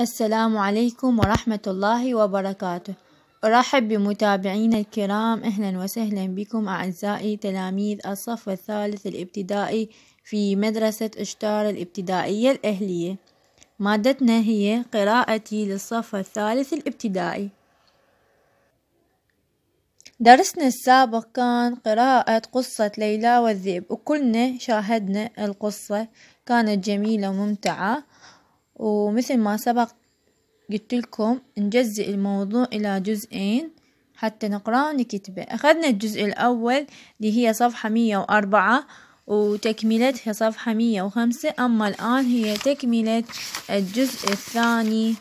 السلام عليكم ورحمة الله وبركاته، أرحب بمتابعينا الكرام. أهلا وسهلا بكم أعزائي تلاميذ الصف الثالث الابتدائي في مدرسة إشتار الابتدائية الأهلية، مادتنا هي قراءتي للصف الثالث الابتدائي، درسنا السابق كان قراءة قصة ليلى والذئب، وكلنا شاهدنا القصة. كانت جميلة وممتعة. ومثل ما سبق قلت لكم نجزئ الموضوع إلى جزئين حتى نقرأ ونكتبه. أخذنا الجزء الأول اللي هي صفحة مية وأربعة وتكملتها صفحة مية وخمسة. أما الآن هي تكملة الجزء الثاني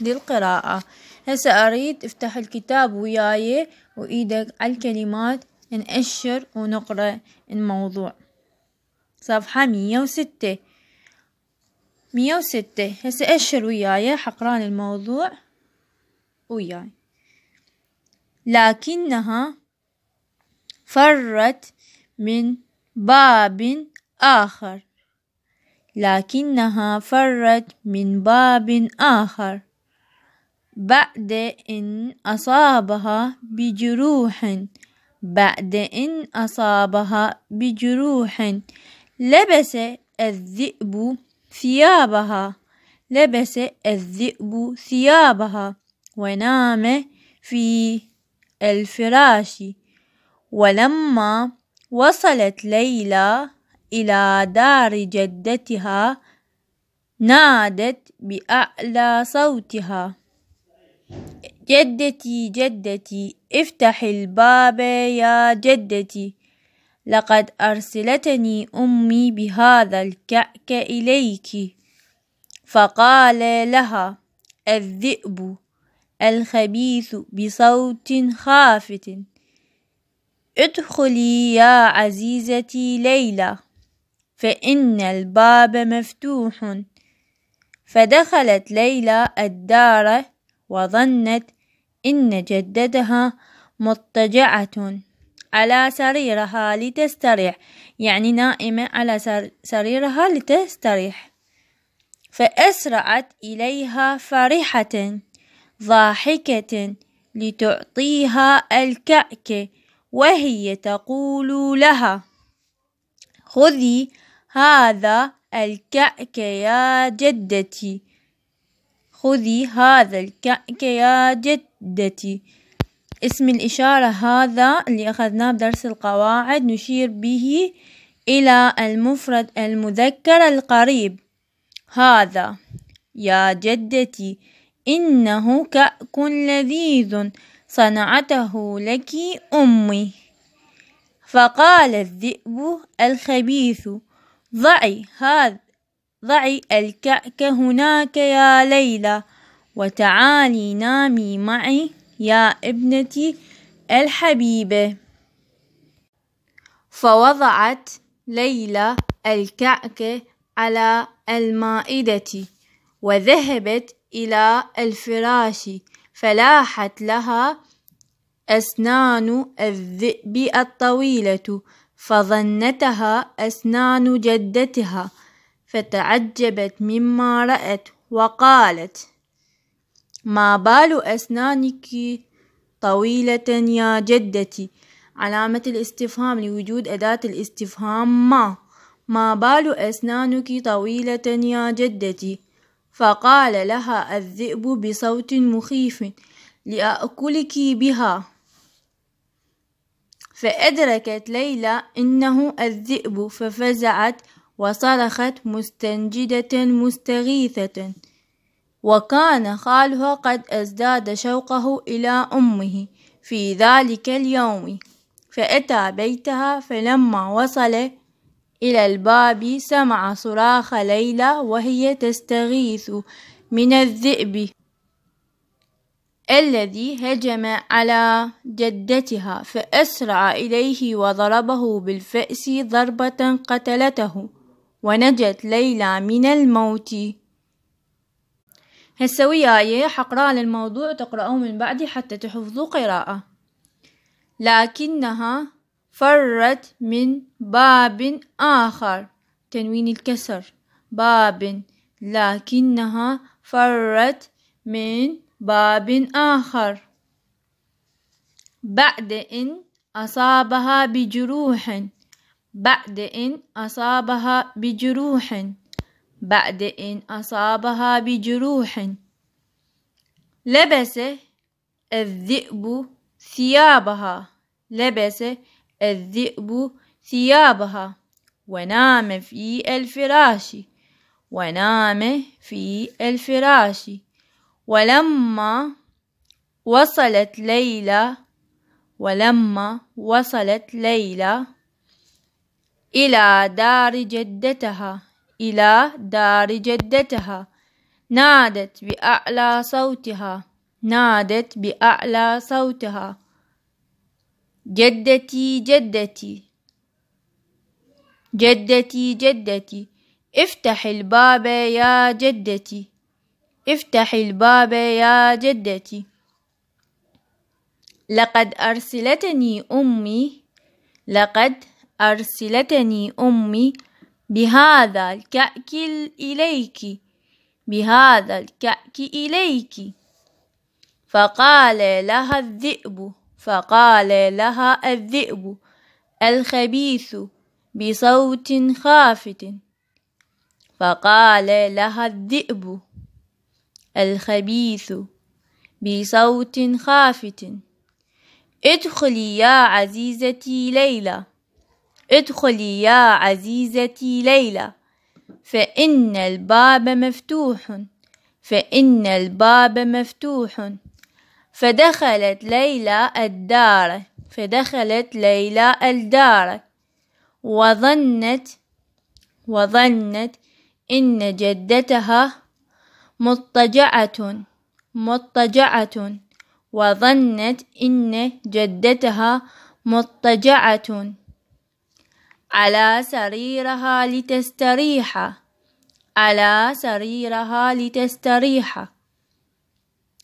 للقراءة. هسه أريد أفتح الكتاب وياي وإيدك على الكلمات نأشر ونقرأ الموضوع. صفحة مية وستة. مية وستة هسه أشر وياي؟ حقران الموضوع وياي. لكنها فرت من باب آخر. لكنها فرت من باب آخر. بعد إن أصابها بجروح. بعد إن أصابها بجروح. لبس الذئب ثيابها. لبس الذئب ثيابها ونام في الفراش. ولما وصلت ليلى إلى دار جدتها نادت بأعلى صوتها. جدتي جدتي افتح الباب يا جدتي. لقد أرسلتني أمي بهذا الكأك إليك. فقال لها الذئب الخبيث بصوت خافت. ادخلي يا عزيزتي ليلى فإن الباب مفتوح. فدخلت ليلى الدار وظنت إن جدتها مضطجعة. على سريرها لتستريح. يعني نائمة على سريرها لتستريح. فأسرعت إليها فرحة ضاحكة لتعطيها الكأك وهي تقول لها خذي هذا الكأك يا جدتي خذي هذا الكأك يا جدتي. اسم الإشارة هذا اللي أخذناه بدرس القواعد نشير به إلى المفرد المذكر القريب. هذا يا جدتي إنه كأك لذيذ صنعته لك أمي. فقال الذئب الخبيث ضعي هذا ضعي الكأك هناك يا ليلى وتعالي نامي معي. يا ابنتي الحبيبة. فوضعت ليلى الكعك على المائدة وذهبت إلى الفراش فلاحت لها أسنان الذئب الطويلة فظنتها أسنان جدتها فتعجبت مما رأت وقالت ما بال أسنانك طويلة يا جدتي. علامة الاستفهام لوجود أداة الاستفهام ما. ما بال أسنانك طويلة يا جدتي. فقال لها الذئب بصوت مخيف لأأكلك بها. فأدركت ليلى إنه الذئب ففزعت وصرخت مستنجدة مستغيثة. وكان خالها قد ازداد شوقه إلى أمه في ذلك اليوم فأتى بيتها فلما وصل إلى الباب سمع صراخ ليلى وهي تستغيث من الذئب الذي هجم على جدتها فأسرع إليه وضربه بالفأس ضربة قتلته ونجت ليلى من الموت. هسه وياي حقرأ الموضوع تقرأوه من بعدي حتى تحفظوا قراءة. لكنها فرت من باب آخر. تنوين الكسر. باب. لكنها فرت من باب آخر. بعد إن أصابها بجروح. بعد إن أصابها بجروح. بعد إن أصابها بجروح. لبس الذئب ثيابها. لبس الذئب ثيابها. ونام في الفراش. ونام في الفراش. ولما وصلت ليلى. ولما وصلت ليلى إلى دار جدتها. إلى دار جدتها. نادت بأعلى صوتها. نادت بأعلى صوتها. جدتي جدتي. جدتي جدتي. افتح الباب يا جدتي. افتح الباب يا جدتي. لقد أرسلتني أمي. لقد أرسلتني أمي. بهذا الكأك إليك بهذا الكأك إليك. فقال لها الذئب فقال لها الذئب الخبيث بصوت خافت. فقال لها الذئب الخبيث بصوت خافت. ادخلي يا عزيزتي ليلى. ادخلي يا عزيزتي ليلى. فإن الباب مفتوح. فإن الباب مفتوح. فدخلت ليلى الدار. فدخلت ليلى الدار. وظنت وظنت إن جدتها مضطجعة مضطجعة. وظنت إن جدتها مضطجعة. على سريرها لتستريح. على سريرها لتستريح.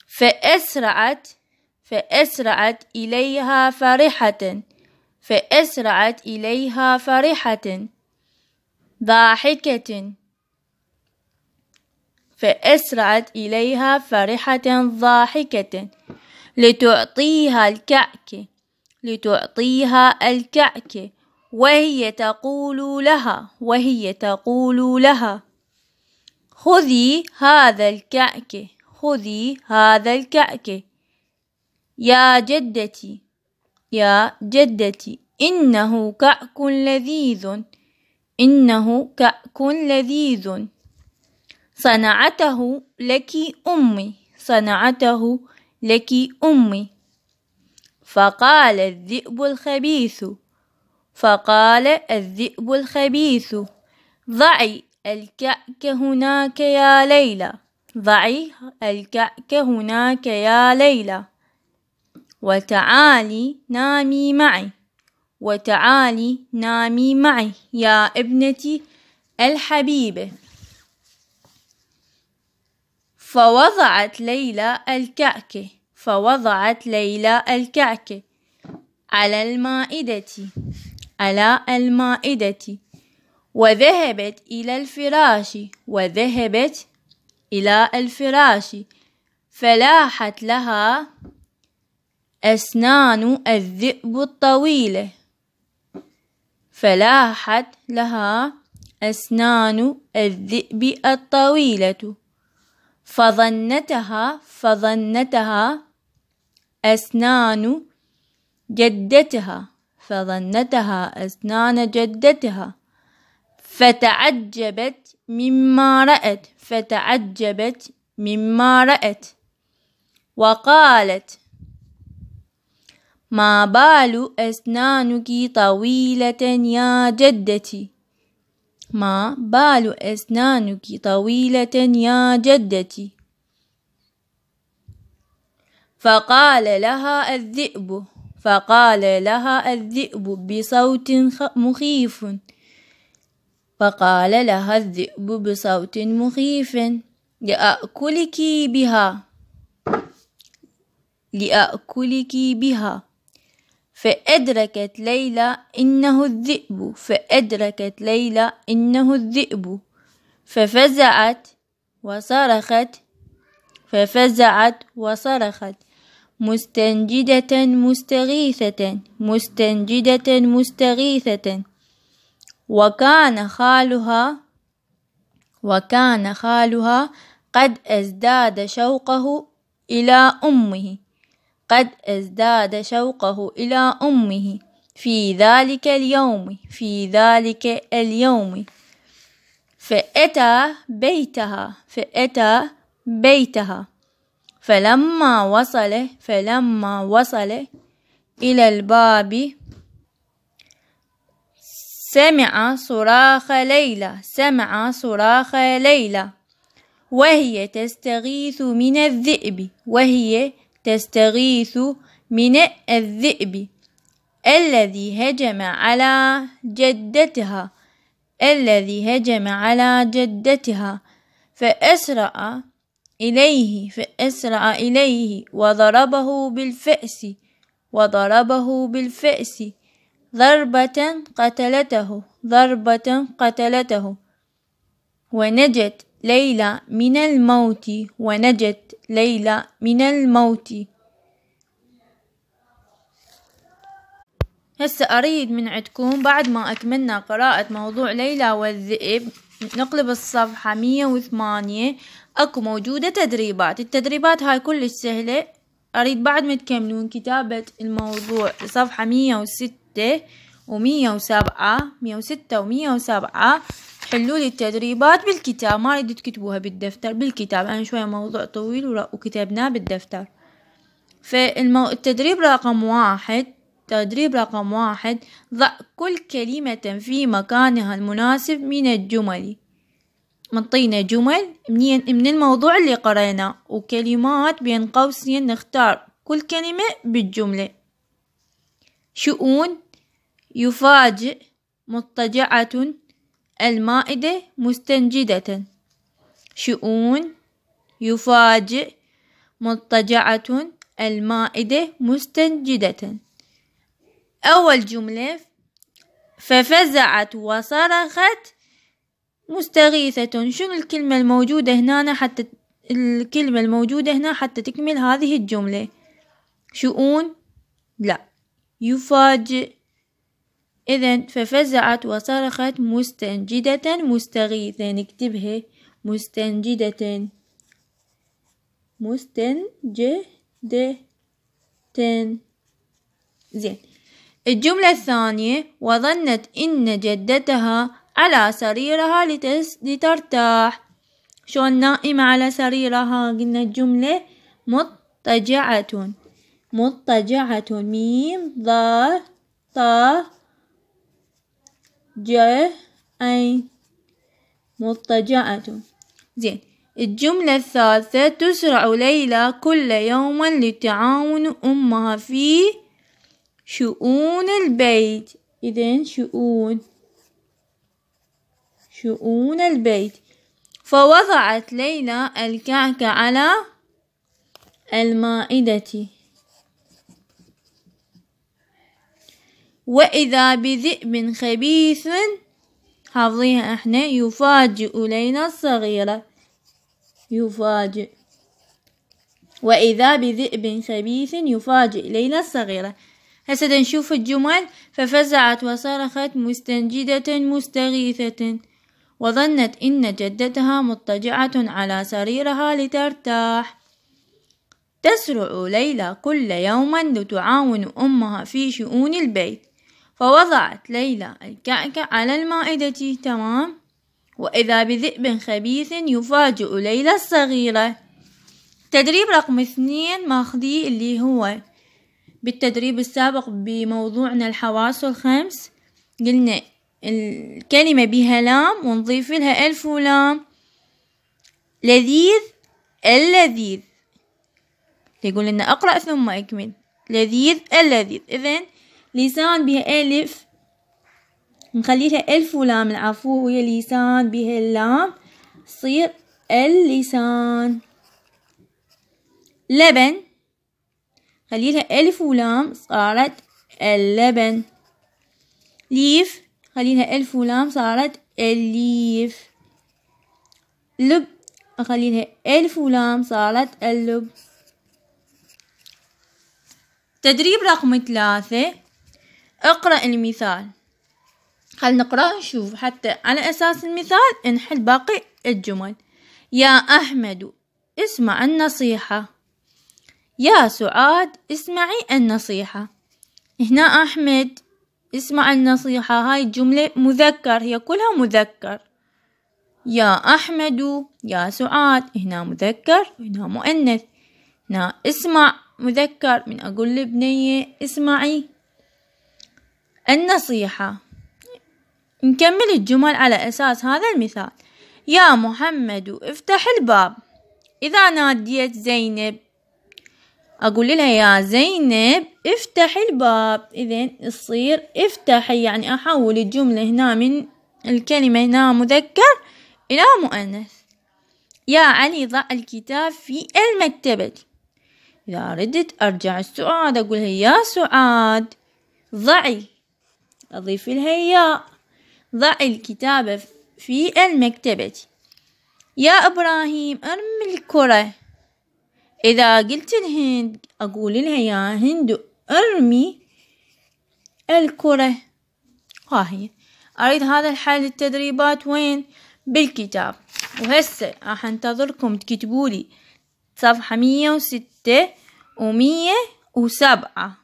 فأسرعت فأسرعت إليها فرحة. فأسرعت إليها فرحة. ضاحكة. فأسرعت إليها فرحة ضاحكة. لتعطيها الكعك لتعطيها الكعك. وهي تقول لها وهي تقول لها. خذي هذا الكعك خذي هذا الكعك. يا جدتي يا جدتي إنه كعك لذيذ إنه كعك لذيذ. صنعته لك أمي صنعته لك أمي. فقال الذئب الخبيث فقال الذئب الخبيث ضعي الكأك هناك يا ليلى ضعي الكأك هناك يا ليلى وتعالي نامي معي وتعالي نامي معي يا ابنتي الحبيبة. فوضعت ليلى الكعك فوضعت ليلى الكعك على المائدة. على المائدة. وذهبت إلى الفراش. وذهبت إلى الفراش. فلاحت لها أسنان الذئب الطويلة فلاحت لها أسنان الذئب الطويلة. فظنتها فظنتها أسنان جدتها. فظنتها أسنان جدتها. فتعجبت مما رأت. فتعجبت مما رأت. وقالت ما بال أسنانك طويلة يا جدتي. ما بال أسنانك طويلة يا جدتي. فقال لها الذئب فقال لها الذئب بصوت مخيف. فقال لها الذئب بصوت مخيف لأأكلك بها. لأأكلك بها. فأدركت ليلى إنه الذئب. فأدركت ليلى إنه الذئب. ففزعت وصرخت. ففزعت وصرخت. مستنجدة مستغيثة مستنجدة مستغيثة. وكان خالها وكان خالها قد ازداد شوقه إلى أمه. قد ازداد شوقه إلى أمه في ذلك اليوم في ذلك اليوم. فأتى بيتها فأتى بيتها. فلما وصل فلما وصل إلى الباب سمع صراخ ليلى سمع صراخ ليلى وهي تستغيث من الذئب وهي تستغيث من الذئب الذي هجم على جدتها الذي هجم على جدتها فأسرع إليه فأسرع إليه. وضربه بالفأس وضربه بالفأس. ضربة قتلته ضربة قتلته. ونجت ليلى من الموت ونجت ليلى من الموت. هسه أريد من عندكم بعد ما أكملنا قراءة موضوع ليلى والذئب نقلب الصفحة مية وثمانية. أكو موجودة تدريبات. التدريبات هاي كلش سهلة. أريد بعد ما تكملون كتابة الموضوع. صفحة مية وستة ومية وسبعة مية وستة ومية وسبعة. حلوا لي التدريبات بالكتاب. ما أريد تكتبوها بالدفتر. بالكتاب. أنا شوية موضوع طويل وكتبناه بالدفتر. فالتدريب رقم واحد. تدريب رقم واحد. ضع كل كلمة في مكانها المناسب من الجمل. منطينا جمل من الموضوع اللي قريناه وكلمات بين قوسين نختار كل كلمة بالجملة. شؤون يفاجئ مضطجعة المائدة مستنجدة. شؤون يفاجئ مضطجعة المائدة مستنجدة. أول جملة ففزعت وصرخت مستغيثة. شنو الكلمة الموجودة هنا حتى الكلمة الموجودة هنا حتى تكمل هذه الجملة؟ شؤون؟ لا. يفاجئ. إذا ففزعت وصرخت مستنجدة مستغيثة. نكتبها مستنجدة. مستنجدة. زين. الجملة الثانية. وظنت إن جدتها على سريرها لتس لترتاح. شلون نائمة على سريرها قلنا الجملة مضطجعة. مضطجعة ميم ضا طا ج عين مضطجعة. زين. الجملة الثالثة تسرع ليلى كل يوم لتعاون أمها في شؤون البيت. إذن شؤون. شؤون البيت. فوضعت ليلى الكعك على المائدة. وإذا بذئب خبيث حافظيها أحنا يفاجئ ليلى الصغيرة. يفاجئ. وإذا بذئب خبيث يفاجئ ليلى الصغيرة. هسه نشوف الجمل. ففزعت وصرخت مستنجدة مستغيثة. وظنت إن جدتها مضطجعة على سريرها لترتاح. تسرع ليلى كل يوم لتعاون أمها في شؤون البيت. فوضعت ليلى الكعك على المائدة تمام؟ وإذا بذئب خبيث يفاجئ ليلى الصغيرة. تدريب رقم اثنين ماخذيه اللي هو بالتدريب السابق بموضوعنا الحواس الخمس قلنا الكلمة بها لام ونضيف لها ألف ولام. لذيذ اللذيذ. يقول لنا أقرأ ثم أكمل. لذيذ اللذيذ. إذن لسان بها ألف. نخليها ألف ولام. العفو وهي لسان بها اللام. تصير اللسان. لبن. خليلها ألف ولام. صارت اللبن. ليف. خليلها ألف ولام صارت الليف لب. أخلي لها ألف ولام صارت ألب تدريب رقم ثلاثة. اقرأ المثال. خل نقرأ نشوف. حتى على أساس المثال نحل باقي الجمل. يا أحمد اسمع النصيحة. يا سعاد اسمعي النصيحة. هنا أحمد. اسمع النصيحة هاي الجملة مذكر هي كلها مذكر. يا أحمد يا سعاد هنا مذكر وهنا مؤنث. هنا اسمع مذكر من أقول لبنية اسمعي. النصيحة. نكمل الجمل على أساس هذا المثال. يا محمد افتح الباب. إذا ناديت زينب أقول لها يا زينب افتح الباب. إذن تصير افتحي يعني أحول الجملة هنا من الكلمة هنا مذكر إلى مؤنث. يا علي ضع الكتاب في المكتبة. إذا ردت أرجع السؤال أقولها يا سعاد. ضعي. أضيف لها يا. ضع الكتاب في المكتبة. يا إبراهيم أرمي الكرة. إذا قلت الهند أقول لها يا هند أرمي الكرة. ها هي. أريد هذا الحل التدريبات وين؟ بالكتاب. وهسه راح أنتظركم تكتبوا لي صفحة مية وستة ومية وسبعة.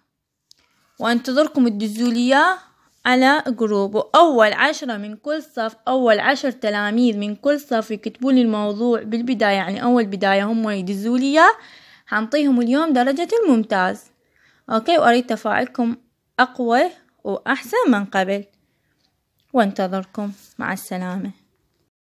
وأنتظركم تدزوا على group. وأول عشرة من كل صف أول عشر تلاميذ من كل صف يكتبوا لي الموضوع بالبداية يعني أول بداية هم يدزوا لي حنطيهم اليوم درجة الممتاز. okay وأريد تفاعلكم أقوى وأحسن من قبل. وانتظركم. مع السلامة.